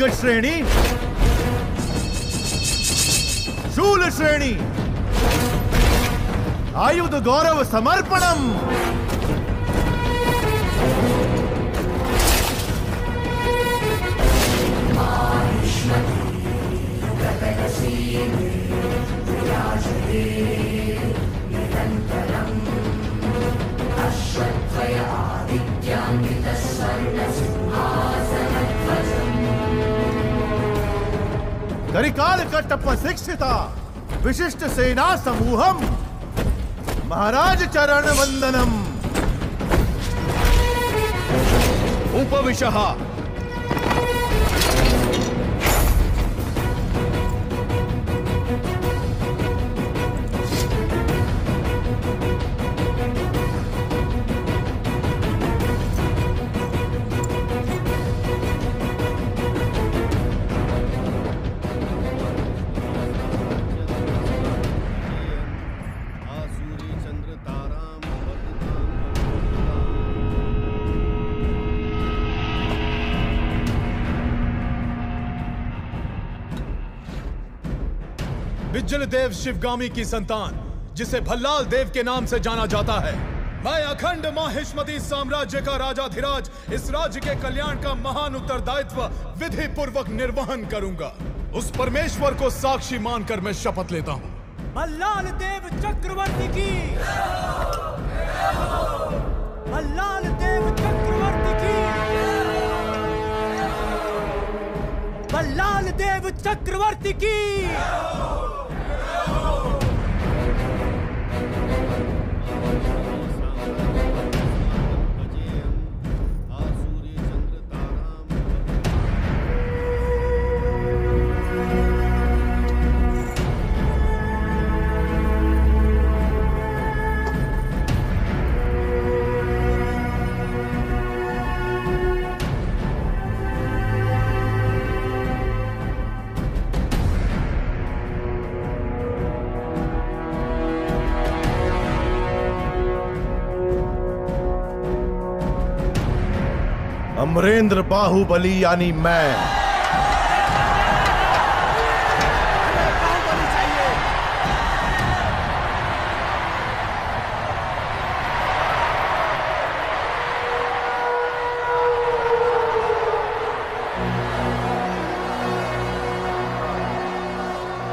खड्ग श्रेणी शूल श्रेणी आयुध गौरव समर्पणम करिकाल कट्टप्प शिक्षिता विशिष्ट सेना समूहम महाराज चरण वंदनम उपविशः। बिज्जल देव शिवगामी की संतान, जिसे भल्लाल देव के नाम से जाना जाता है। मैं अखंड माहिष्मती साम्राज्य का राजा राजाधिराज इस राज्य के कल्याण का महान उत्तरदायित्व विधि पूर्वक निर्वहन करूँगा। उस परमेश्वर को साक्षी मानकर मैं शपथ लेता हूँ। मल्लाल देव चक्रवर्ती की। मल्लाल देव चक्रवर्ती की। मल्लाल देव चक्रवर्ती की। अमरेंद्र बाहुबली यानी मैं।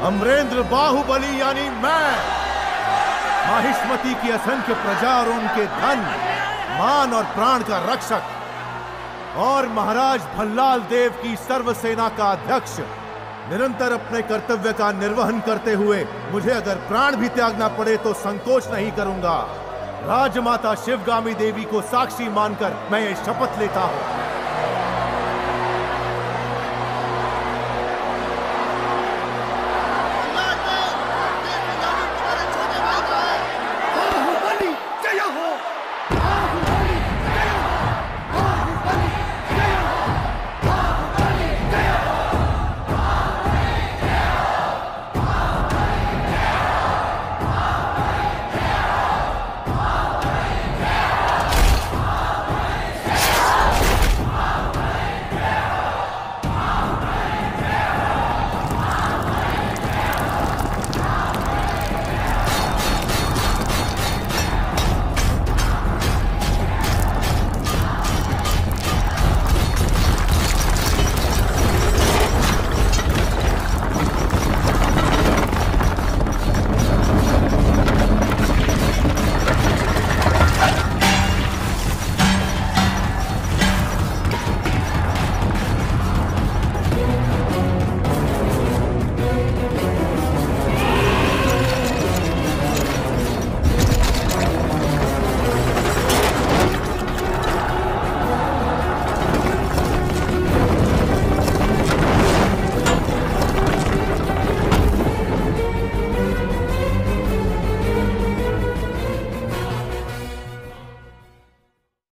अमरेंद्र बाहुबली यानी मैं। माहिष्मती की असंख्य प्रजा और उनके धन, मान और प्राण का रक्षक। और महाराज भल्लाल देव की सर्व सेना का अध्यक्ष। निरंतर अपने कर्तव्य का निर्वहन करते हुए मुझे अगर प्राण भी त्यागना पड़े तो संकोच नहीं करूँगा। राजमाता शिवगामी देवी को साक्षी मानकर मैं ये शपथ लेता हूँ।